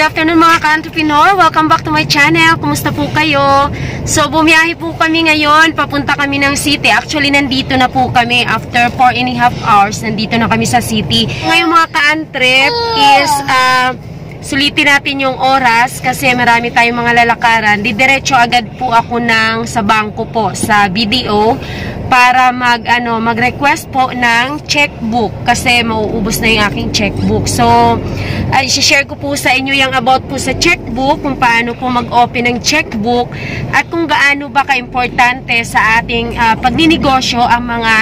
good afternoon mga ka-entrepreneur. Welcome back to my channel. Kumusta po kayo? So, bumiyahe po kami ngayon. Papunta kami ng city. Actually, nandito na po kami. After 4 and a half hours, nandito na kami sa city. Ngayon mga ka-entrep is... Uh, sulitin natin yung oras kasi marami tayong mga lalakaran. Didiretso agad po ako ng sa bangko po, sa BDO para mag ano mag-request po ng checkbook kasi mauubos na yung aking checkbook. So, ay share ko po sa inyo yung about po sa checkbook, kung paano po mag-open ng checkbook at kung gaano ba ka-importante sa ating uh, pagninegosyo ang mga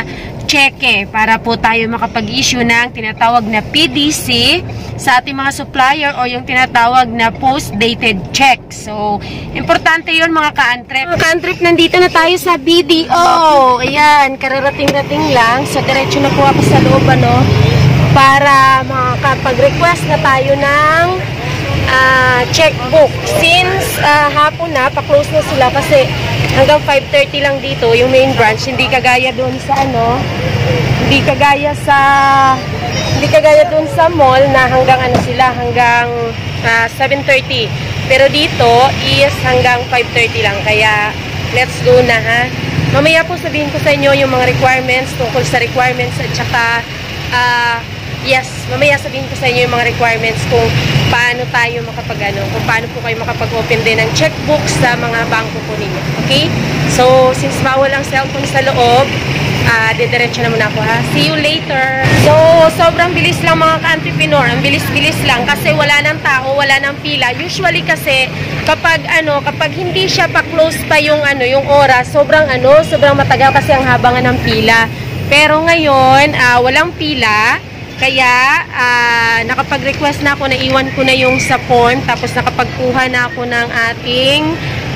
cheque para po tayo makapag-issue ng tinatawag na PDC sa ating mga supplier o yung tinatawag na post-dated check. So, importante yun mga ka-antrip. Mga ka-antrip, nandito na tayo sa BDO. Ayan, kararating-rating lang. So, diretso na po ako sa loob, ano, para makapag-request na tayo ng uh, checkbook. Since uh, hapon na, pa-close na sila kasi hanggang 5.30 lang dito, yung main branch, hindi kagaya doon sa ano, hindi kagaya sa, hindi kagaya doon sa mall na hanggang ano sila, hanggang uh, 7.30. Pero dito is hanggang 5.30 lang, kaya let's go na ha. Mamaya po sabihin ko sa inyo yung mga requirements tungkol sa requirements at saka uh, yes, mamaya sabihin ko sa inyo yung mga requirements kung paano tayo makapag ano, kung paano po kayo makapag-open din ng checkbook sa mga bangko po ninyo. Okay? So, since bawal ang cellphone sa loob, uh, didiretso na muna ako ha. See you later. So, sobrang bilis lang mga ka-entrepreneur. Ang bilis-bilis lang kasi wala nang tao, wala nang pila. Usually kasi kapag ano, kapag hindi siya pa-close pa yung ano, yung oras, sobrang ano, sobrang matagal kasi ang haba nga ng pila. Pero ngayon, uh, walang pila. Kaya, uh, nakapag-request na ako na iwan ko na yung sa form. Tapos nakapagkuha na ako ng ating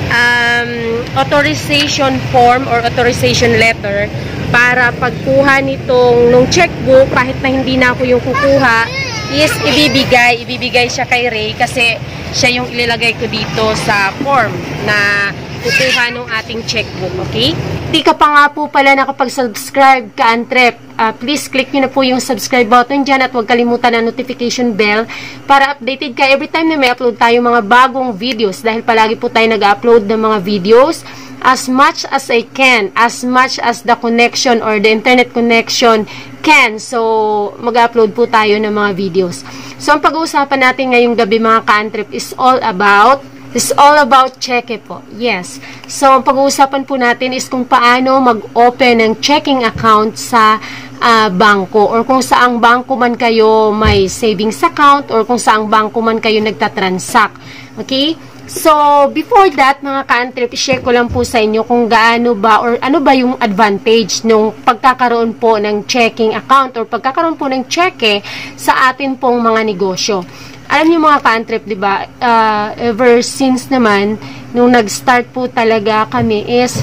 um, authorization form or authorization letter para pagkuha nitong nung checkbook, kahit na hindi na ako yung kukuha, is ibibigay. Ibibigay siya kay Ray kasi siya yung ilalagay ko dito sa form na kukuha ng ating checkbook, okay? Di ka pa nga po pala nakapag-subscribe ka, Antrep. Uh, please click nyo na po yung subscribe button dyan at huwag kalimutan ang notification bell para updated ka every time na may upload tayo mga bagong videos dahil palagi po tayo nag-upload ng mga videos as much as I can, as much as the connection or the internet connection can. So, mag-upload po tayo ng mga videos. So, ang pag-uusapan natin ngayong gabi mga ka-antrep is all about It's all about cheque po. Yes. So, ang pag-uusapan po natin is kung paano mag-open ng checking account sa uh, bangko or kung saang bangko man kayo may savings account or kung saang bangko man kayo nagtatransact. Okay? So, before that, mga ka-antrip, share ko lang po sa inyo kung gaano ba or ano ba yung advantage nung pagkakaroon po ng checking account or pagkakaroon po ng cheque sa atin pong mga negosyo alam niyo mga ka-trip, di ba, uh, ever since naman, nung nag-start po talaga kami is,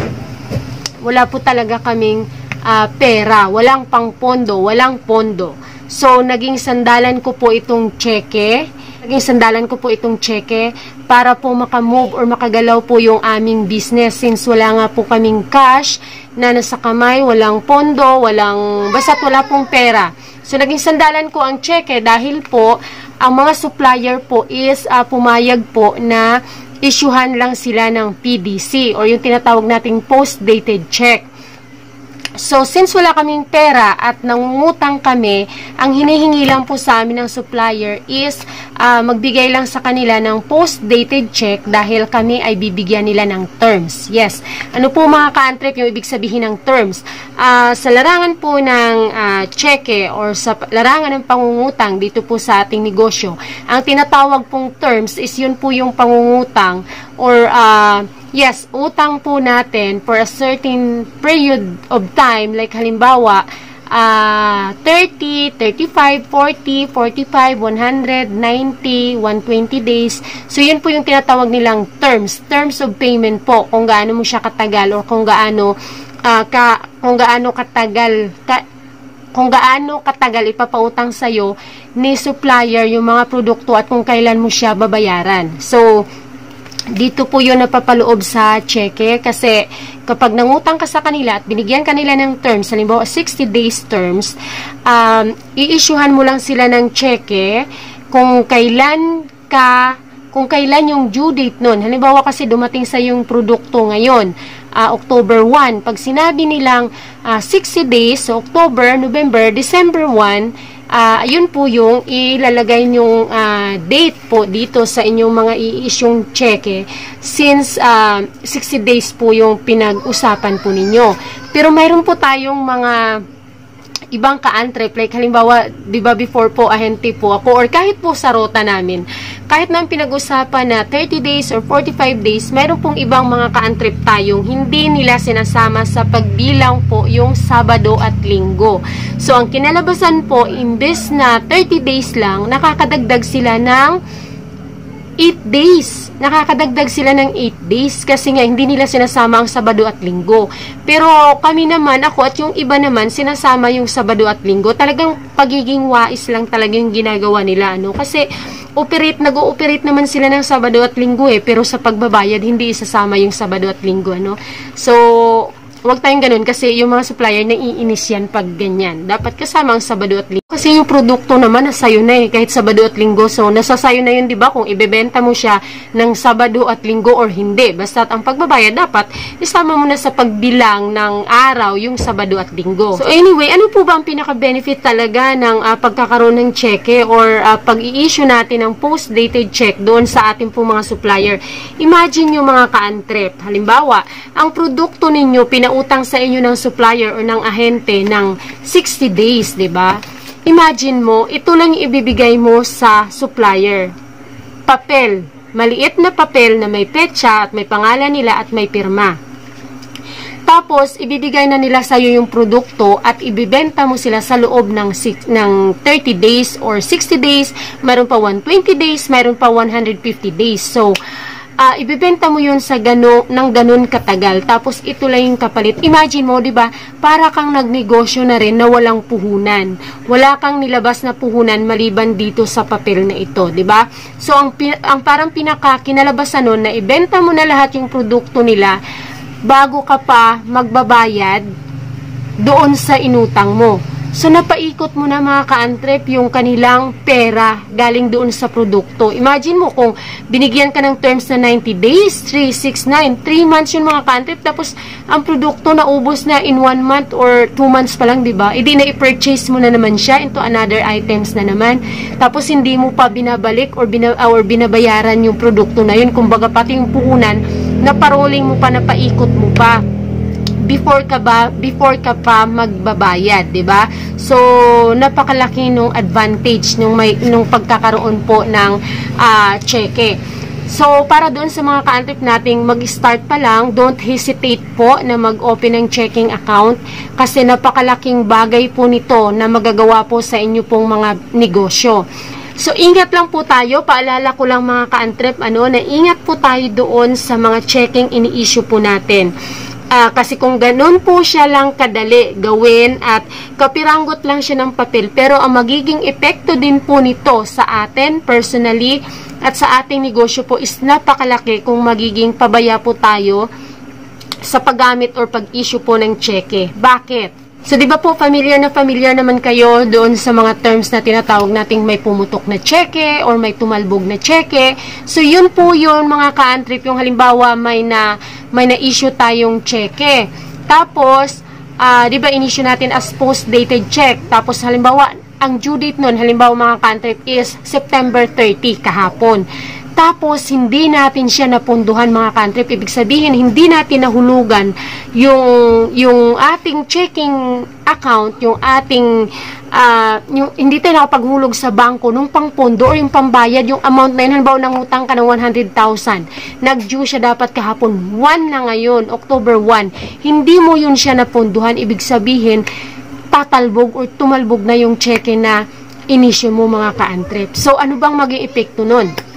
wala po talaga kaming uh, pera, walang pang pondo, walang pondo. So, naging sandalan ko po itong cheque, naging sandalan ko po itong cheque para po makamove or makagalaw po yung aming business since wala nga po kaming cash na nasa kamay, walang pondo, walang, basta wala pong pera. So, naging sandalan ko ang cheque dahil po ang mga supplier po is uh, pumayag po na isyuhan lang sila ng PDC or yung tinatawag nating post-dated check. So, since wala kaming pera at nangungutang kami, ang hinihingi lang po sa amin ng supplier is uh, magbigay lang sa kanila ng post-dated check dahil kami ay bibigyan nila ng terms. Yes. Ano po mga ka-antrip yung ibig sabihin ng terms? Uh, sa larangan po ng uh, cheque or sa larangan ng pangungutang dito po sa ating negosyo, ang tinatawag pong terms is yun po yung pangungutang or uh, yes, utang po natin for a certain period of time, like halimbawa, uh, 30, 35, 40, 45, 100, 90, 120 days. So, yun po yung tinatawag nilang terms. Terms of payment po, kung gaano mo siya katagal or kung gaano, uh, ka, kung gaano katagal, ka, kung gaano katagal ipapautang sa'yo ni supplier yung mga produkto at kung kailan mo siya babayaran. So, dito po yun napapaloob sa cheque kasi kapag nangutang ka sa kanila at binigyan kanila ng terms, halimbawa 60 days terms, um, i-issuehan mo lang sila ng cheque kung kailan ka kung kailan yung due date nun. Halimbawa kasi dumating sa yung produkto ngayon, uh, October 1. Pag sinabi nilang uh, 60 days, so October, November, December 1, uh, yun po yung ilalagay nyong uh, date po dito sa inyong mga i-issuing cheque since uh, 60 days po yung pinag-usapan po ninyo. Pero mayroon po tayong mga ibang ka-antrep, like halimbawa, di ba before po ahente po ako, or kahit po sa rota namin, kahit na pinag-usapan na 30 days or 45 days, meron pong ibang mga ka-antrep tayong hindi nila sinasama sa pagbilang po yung Sabado at Linggo. So, ang kinalabasan po, imbes na 30 days lang, nakakadagdag sila ng 8 days. Nakakadagdag sila ng 8 days kasi nga hindi nila sinasama ang Sabado at Linggo. Pero kami naman, ako at yung iba naman, sinasama yung Sabado at Linggo. Talagang pagiging wais lang talaga yung ginagawa nila. Ano? Kasi operate, nag-ooperate naman sila ng Sabado at Linggo eh. Pero sa pagbabayad, hindi isasama yung Sabado at Linggo. Ano? So, Huwag tayong ganun kasi yung mga supplier naiinis yan pag ganyan. Dapat kasama ang Sabado at Linggo. Kasi yung produkto naman nasayo na eh, kahit Sabado at Linggo. So, nasasayo na yun, di ba? Kung ibebenta mo siya ng Sabado at Linggo or hindi. Basta ang pagbabayad dapat, isama mo na sa pagbilang ng araw yung Sabado at Linggo. So, anyway, ano po ba ang pinaka-benefit talaga ng uh, pagkakaroon ng cheque or uh, pag-i-issue natin ng post-dated check doon sa ating po mga supplier? Imagine yung mga ka-antrep. Halimbawa, ang produkto ninyo, pina utang sa inyo ng supplier o ng ahente ng 60 days, 'di ba? Imagine mo, ito lang ibibigay mo sa supplier. Papel, maliit na papel na may petsa at may pangalan nila at may pirma. Tapos, ibibigay na nila sa iyo yung produkto at ibibenta mo sila sa loob ng, ng 30 days or 60 days. Mayroon pa 120 days, mayroon pa 150 days. So, uh, ibebenta mo yun sa gano, ng ganun katagal. Tapos ito lang yung kapalit. Imagine mo, 'di ba? Para kang nagnegosyo na rin na walang puhunan. Wala kang nilabas na puhunan maliban dito sa papel na ito, 'di ba? So ang ang parang pinaka kinalabasan nun na ibenta mo na lahat yung produkto nila bago ka pa magbabayad doon sa inutang mo. So, napaikot mo na mga ka-antrep yung kanilang pera galing doon sa produkto. Imagine mo kung binigyan ka ng terms na 90 days, 3, 6, 9, 3 months yung mga ka-antrep, tapos ang produkto na ubos na in 1 month or 2 months pa lang, di ba? Hindi na i-purchase mo na naman siya into another items na naman. Tapos, hindi mo pa binabalik or, bina, or binabayaran yung produkto na yun. Kumbaga, pati yung puhunan, na paroling mo pa, napaikot mo pa before ka ba before ka pa magbabayad, 'di ba? So napakalaki nung advantage nung may nung pagkakaroon po ng uh, cheque. So, para doon sa mga ka-antrip nating mag-start pa lang, don't hesitate po na mag-open ng checking account kasi napakalaking bagay po nito na magagawa po sa inyo pong mga negosyo. So, ingat lang po tayo. Paalala ko lang mga ka-antrip, ano, na ingat po tayo doon sa mga checking ini-issue po natin. Uh, kasi kung ganun po siya lang kadali gawin at kapiranggot lang siya ng papel, pero ang magiging epekto din po nito sa atin personally at sa ating negosyo po is napakalaki kung magiging pabaya po tayo sa paggamit or pag-issue po ng cheque. Bakit? So, di ba po, familiar na familiar naman kayo doon sa mga terms na tinatawag nating may pumutok na cheque or may tumalbog na cheque. So, yun po yun mga ka-antrip, yung halimbawa may na, may na-issue tayong cheque. Tapos, uh, di ba, in-issue natin as post-dated check. Tapos, halimbawa, ang due date nun, halimbawa mga ka-antrip, is September 30 kahapon. Tapos, hindi natin siya napunduhan mga kantrip. Ibig sabihin, hindi natin nahulugan yung, yung ating checking account, yung ating, uh, yung, hindi tayo nakapaghulog sa bangko nung pangpondo or yung pambayad, yung amount na yun, halimbawa nangutang ka ng 100,000. Nag-due siya dapat kahapon. 1 na ngayon, October 1. Hindi mo yun siya napunduhan. Ibig sabihin, tatalbog or tumalbog na yung cheque na inisyo mo mga ka-antrip. So, ano bang maging epekto nun?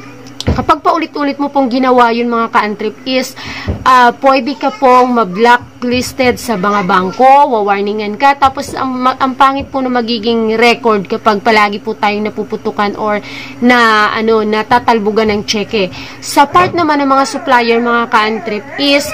Kapag paulit-ulit mo pong ginawa yun mga ka-antrip is, uh, pwede ka pong ma-blacklisted sa mga bangko, wawarningan ka, tapos ang, ang pangit po na magiging record kapag palagi po tayong napuputukan or na, ano, natatalbugan ng cheque. Sa part naman ng mga supplier, mga ka-antrip is,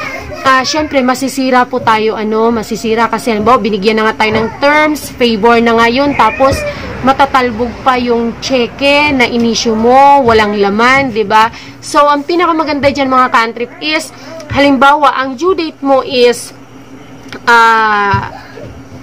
ah syempre masisira po tayo ano, masisira kasi ano, binigyan na nga tayo ng terms, favor na ngayon tapos matatalbog pa yung cheque na inisyu mo, walang laman, ba? So ang pinakamaganda diyan mga cantrip is halimbawa ang due date mo is ah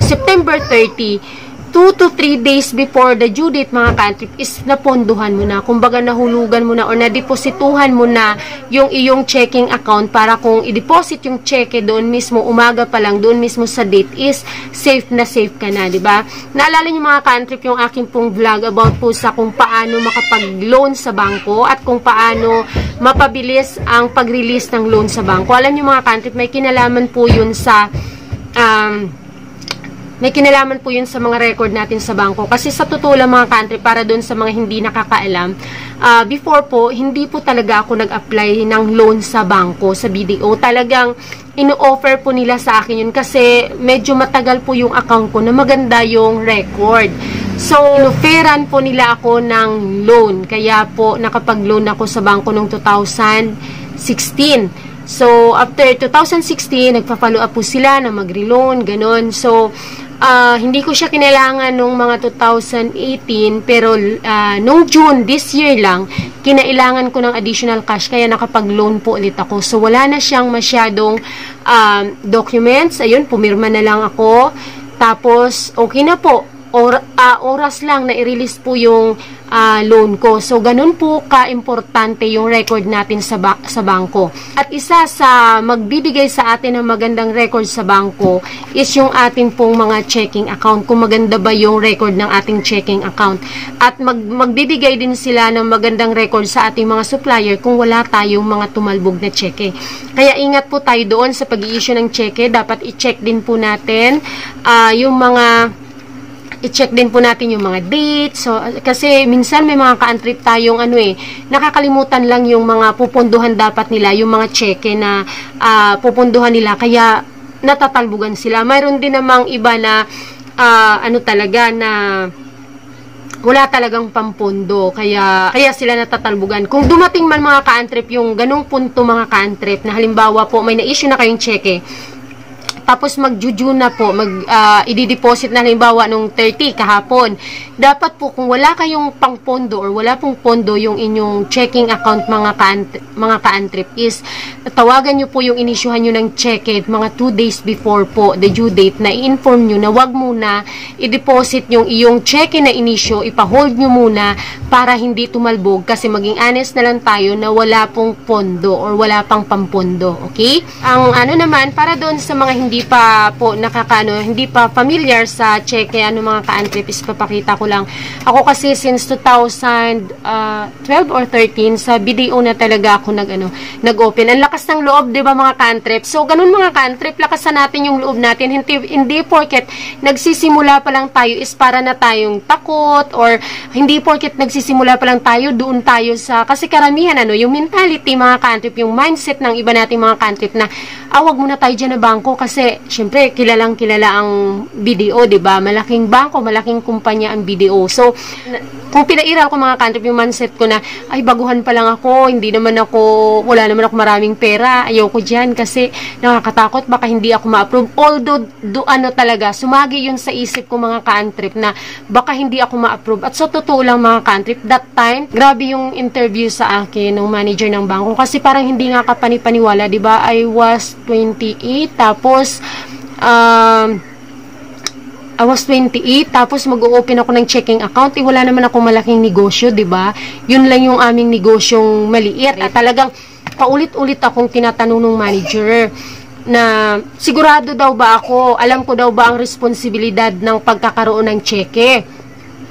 September 30 2 to 3 days before the due date mga kantrip is naponduhan mo na. Kumbaga nahulugan mo na or nadeposituhan mo na yung iyong checking account para kung i-deposit yung cheque doon mismo, umaga pa lang, doon mismo sa date is safe na safe ka na, di ba? Naalala niyo mga kantrip yung aking pong vlog about po sa kung paano makapag-loan sa bangko at kung paano mapabilis ang pag-release ng loan sa bangko. Alam niyo mga kantrip, may kinalaman po yun sa um, may kinalaman po yun sa mga record natin sa bangko. Kasi sa totoo lang mga country, para doon sa mga hindi nakakaalam, uh, before po, hindi po talaga ako nag-apply ng loan sa bangko, sa BDO. Talagang ino-offer po nila sa akin yun kasi medyo matagal po yung account ko na maganda yung record. So, inoferan po nila ako ng loan. Kaya po, nakapag-loan ako sa bangko noong 2016. So, after 2016, nagpa-follow up po sila na magre-loan, ganun. So, uh, hindi ko siya kinailangan nung mga 2018 pero uh, nung June this year lang kinailangan ko ng additional cash kaya nakapag-loan po ulit ako. So wala na siyang masyadong um, documents. Ayun, pumirma na lang ako. Tapos okay na po. Or, uh, oras lang na i-release po yung uh, loan ko. So, ganun po ka-importante yung record natin sa, ba sa bangko. At isa sa magbibigay sa atin ng magandang record sa bangko is yung ating pong mga checking account. Kung maganda ba yung record ng ating checking account. At mag magbibigay din sila ng magandang record sa ating mga supplier kung wala tayong mga tumalbog na cheque. Kaya ingat po tayo doon sa pag-i-issue ng cheque. Dapat i-check din po natin uh, yung mga i-check din po natin yung mga dates. So, kasi minsan may mga ka-trip tayong ano eh, nakakalimutan lang yung mga pupunduhan dapat nila, yung mga cheque na uh, pupunduhan nila. Kaya natatalbugan sila. Mayroon din namang iba na uh, ano talaga na wala talagang pampondo kaya kaya sila natatalbugan kung dumating man mga ka-trip yung ganong punto mga ka-trip na halimbawa po may na-issue na kayong cheque tapos magjuju na po, mag uh, i-deposit na halimbawa nung 30 kahapon. Dapat po kung wala kayong pang pondo or wala pong pondo yung inyong checking account mga ka mga ka-antrip is tawagan niyo po yung inisyuhan niyo ng check it mga 2 days before po the due date na i-inform niyo na wag muna i-deposit yung iyong check na inisyo, ipa-hold niyo muna para hindi tumalbog kasi maging honest na lang tayo na wala pong pondo or wala pang pampondo, okay? Ang ano naman para doon sa mga hindi hindi pa po nakakano, hindi pa familiar sa cheque, ano mga ka-antrip, papakita ko lang. Ako kasi since 2012 uh, or 13, sa BDO na talaga ako nag, ano, nag-open. Ang lakas ng loob, di ba mga ka-antrip? So, ganun mga ka-antrip, lakasan natin yung loob natin. Hindi, hindi porket nagsisimula pa lang tayo is para na tayong takot or hindi porket nagsisimula pa lang tayo, doon tayo sa, kasi karamihan, ano, yung mentality mga ka-antrip, yung mindset ng iba nating mga ka-antrip na, ah, wag muna tayo dyan na bangko kasi syempre, kilalang kilala ang BDO, di ba? Malaking bangko, malaking kumpanya ang BDO. So, kung pinairal ko mga country, yung mindset ko na, ay, baguhan pa lang ako, hindi naman ako, wala naman ako maraming pera, ayoko dyan kasi nakakatakot, baka hindi ako ma-approve. Although, do, ano talaga, sumagi yun sa isip ko mga ka-trip na baka hindi ako ma-approve. At sa so, totoo lang mga ka-trip, that time, grabe yung interview sa akin ng manager ng bangko kasi parang hindi nga kapanipaniwala, di ba? I was 28, tapos um, I was 28, tapos mag-open ako ng checking account, eh wala naman ako malaking negosyo, ba? Yun lang yung aming negosyong maliit. At talagang paulit-ulit akong tinatanong ng manager na sigurado daw ba ako, alam ko daw ba ang responsibilidad ng pagkakaroon ng cheque.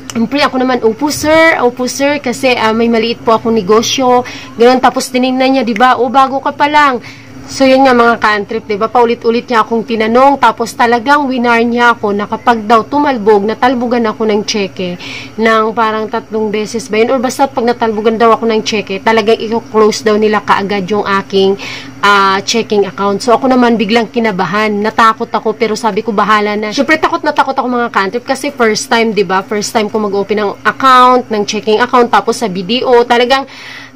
Siyempre ako naman, opo sir, opo sir, kasi uh, may maliit po akong negosyo. Ganun, tapos tinignan niya, di ba, o bago ka pa lang So, yun nga mga ka-trip, diba? Paulit-ulit niya akong tinanong, tapos talagang winar niya ako na kapag daw tumalbog, natalbugan ako ng cheque ng parang tatlong beses ba yun? Or basta pag natalbugan daw ako ng cheque, talagang i-close daw nila kaagad yung aking uh, checking account. So, ako naman biglang kinabahan. Natakot ako, pero sabi ko, bahala na. Siyempre, takot na takot ako mga ka-trip kasi first time, diba? First time ko mag-open ng account, ng checking account, tapos sa BDO, talagang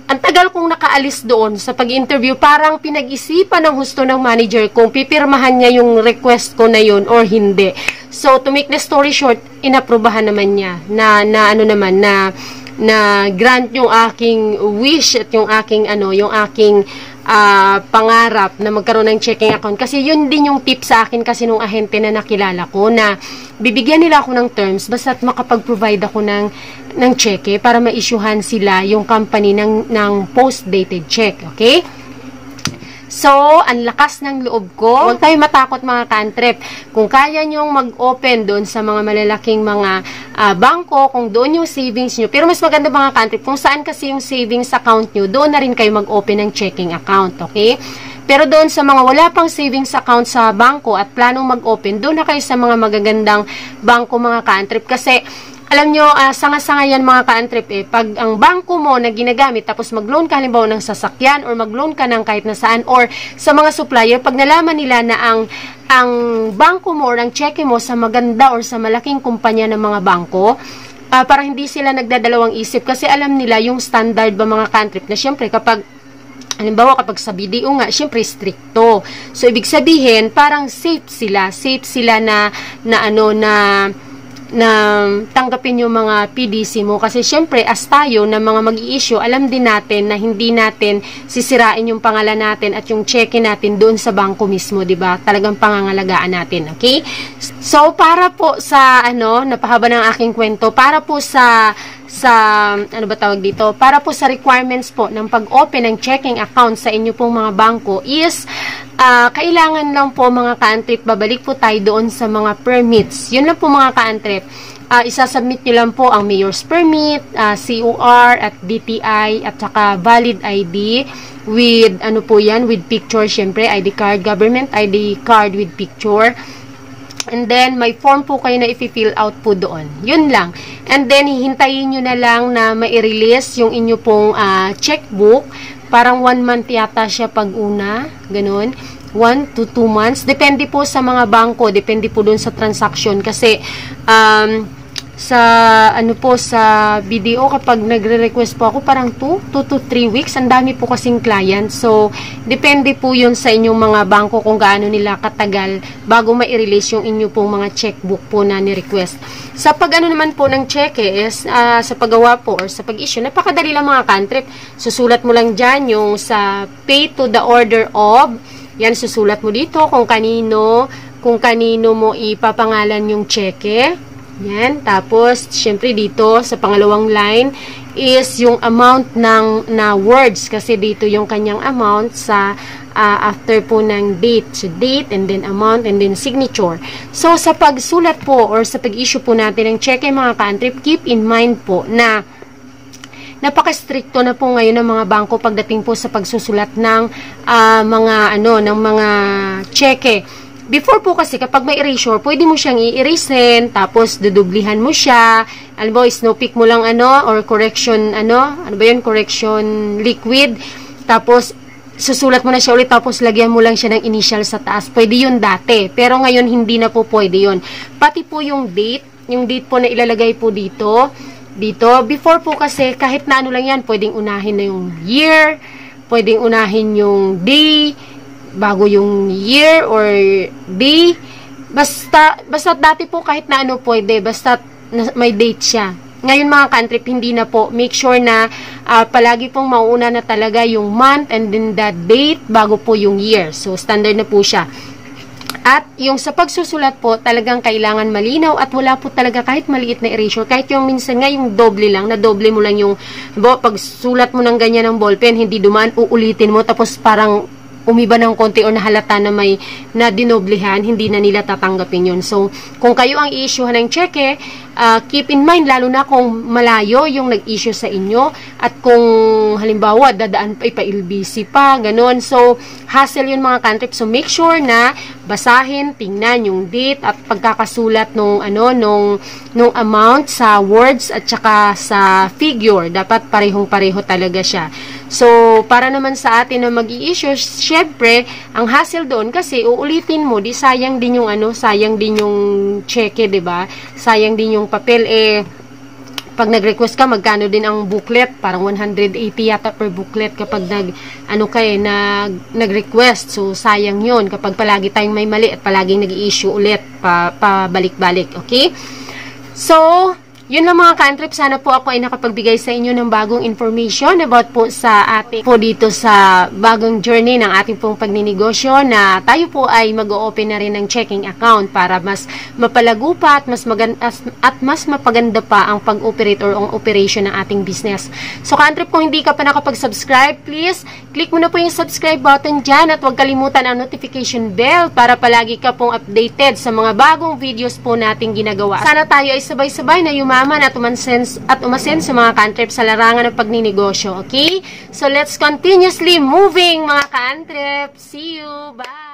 ang tagal kong nakaalis doon sa pag-interview, parang pinag-isipan ng husto ng manager kung pipirmahan niya yung request ko na yun or hindi. So, to make the story short, inaprubahan naman niya na, na ano naman, na na grant yung aking wish at yung aking ano, yung aking uh, pangarap na magkaroon ng checking account. Kasi yun din yung tip sa akin kasi nung ahente na nakilala ko na bibigyan nila ako ng terms basta't makapag-provide ako ng, ng cheque para ma-issuehan sila yung company ng, ng post-dated check. Okay? So, ang lakas ng loob ko. Huwag tayo matakot mga kantrep. Kung kaya nyong mag-open doon sa mga malalaking mga uh, bangko, kung doon yung savings nyo. Pero mas maganda mga kantrep, kung saan kasi yung savings account nyo, doon na rin kayo mag-open ng checking account. Okay? Pero doon sa mga wala pang savings account sa bangko at planong mag-open, doon na kayo sa mga magagandang bangko mga kantrip. Kasi alam nyo, uh, sanga-sanga yan mga ka-antrip eh. Pag ang bangko mo na ginagamit, tapos mag-loan ka halimbawa ng sasakyan or mag-loan ka ng kahit na saan or sa mga supplier, pag nalaman nila na ang ang bangko mo or ang cheque mo sa maganda or sa malaking kumpanya ng mga bangko, uh, para hindi sila nagdadalawang isip kasi alam nila yung standard ba mga ka-antrip na syempre kapag Halimbawa, kapag sa BDO nga, syempre stricto. So, ibig sabihin, parang safe sila. Safe sila na, na ano, na na tanggapin yung mga PDC mo kasi syempre as tayo na mga mag issue alam din natin na hindi natin sisirain yung pangalan natin at yung check natin doon sa bangko mismo, 'di ba? Talagang pangangalagaan natin, okay? So para po sa ano, napahaba ng aking kwento, para po sa sa, ano ba tawag dito, para po sa requirements po ng pag-open ng checking account sa inyo pong mga bangko is, uh, kailangan lang po mga ka-antrip, babalik po tayo doon sa mga permits. Yun lang po mga ka-antrip. Uh, isasubmit nyo lang po ang mayor's permit, uh, COR at DTI at saka valid ID with, ano po yan, with picture, syempre, ID card, government ID card with picture. And then, may form po kayo na i-fill out po doon. Yun lang. And then, hihintayin nyo na lang na ma-release yung inyo pong uh, checkbook. Parang one month yata siya pag una. Ganun. 1 to 2 months. Depende po sa mga bangko. Depende po doon sa transaction. Kasi, um, sa ano po sa video kapag nagre-request po ako parang 2 2 to 3 weeks ang dami po kasing client so depende po yun sa inyong mga bangko kung gaano nila katagal bago ma-release yung inyo pong mga checkbook po na ni-request. Sa pag ano naman po ng check is uh, sa paggawa po or sa pag-issue napakadali lang mga cantrip susulat mo lang dyan yung sa pay to the order of yan susulat mo dito kung kanino kung kanino mo ipapangalan yung cheque yan. Tapos, syempre dito, sa pangalawang line, is yung amount ng na words. Kasi dito yung kanyang amount sa uh, after po ng date. So, date, and then amount, and then signature. So, sa pagsulat po, or sa pag-issue po natin ng check ay mga country, keep in mind po na napaka-stricto na po ngayon ng mga bangko pagdating po sa pagsusulat ng uh, mga ano ng mga cheque Before po kasi, kapag may erasure, pwede mo siyang i-erasen, tapos dudublihan mo siya. Alam mo, snowpick mo lang ano, or correction, ano, ano ba yun, correction liquid. Tapos, susulat mo na siya ulit, tapos lagyan mo lang siya ng initial sa taas. Pwede yun dati. Pero ngayon, hindi na po pwede yun. Pati po yung date, yung date po na ilalagay po dito, dito. Before po kasi, kahit na ano lang yan, pwedeng unahin na yung year, pwedeng unahin yung day, bago yung year or day. Basta, basta dati po kahit na ano pwede, basta may date siya. Ngayon mga country, hindi na po. Make sure na uh, palagi pong mauna na talaga yung month and then the date bago po yung year. So, standard na po siya. At yung sa pagsusulat po, talagang kailangan malinaw at wala po talaga kahit maliit na erasure. Kahit yung minsan nga yung doble lang, na doble mo lang yung, bo, pag mo ng ganyan ng ballpen, hindi dumaan, uulitin mo, tapos parang umiba ng konti o nahalata na may na dinoblihan, hindi na nila tatanggapin yun. So, kung kayo ang i-issue ng cheque, uh, keep in mind, lalo na kung malayo yung nag-issue sa inyo at kung halimbawa, dadaan pa ipa-LBC pa, ganun. So, hassle yun mga cantrip. So, make sure na basahin, tingnan yung date at pagkakasulat nung ano, nung, nung amount sa words at saka sa figure. Dapat parehong-pareho talaga siya. So, para naman sa atin na mag issue syempre, ang hassle doon kasi uulitin mo, di sayang din yung ano, sayang din yung cheque, ba? Sayang din yung papel eh pag nag-request ka, magkano din ang booklet? Parang 180 yata per booklet kapag nag, ano kay, nag, nag-request. So, sayang yun kapag palagi tayong may mali at palaging nag-i-issue ulit pa, pabalik-balik. Okay? So, yun lang mga cantrip, sana po ako ay nakapagbigay sa inyo ng bagong information about po sa ating po dito sa bagong journey ng ating pong pagninegosyo na tayo po ay mag-open na rin ng checking account para mas mapalago pa at mas, maganda, at mas mapaganda pa ang pag-operate or ang operation ng ating business. So cantrip, kung hindi ka pa nakapag-subscribe, please click mo na po yung subscribe button dyan at huwag kalimutan ang notification bell para palagi ka pong updated sa mga bagong videos po nating ginagawa. Sana tayo ay sabay-sabay na yumaman yumaman at umasen, at umasen sa mga cantrip sa larangan ng pagninegosyo. Okay? So, let's continuously moving mga cantrip. See you. Bye!